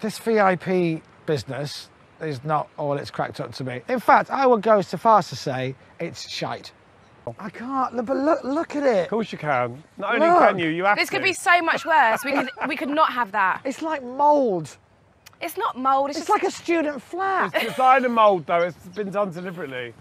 this VIP business is not all it's cracked up to be. In fact, I would go so far as to say it's shite. I can't, but look, look at it. Of course you can. Not only Look. can you, you have This to. could be so much worse. We could we could not have that. It's like mould. It's not mould. It's, It's just like a student flat. It's designer mould though, it's been done deliberately.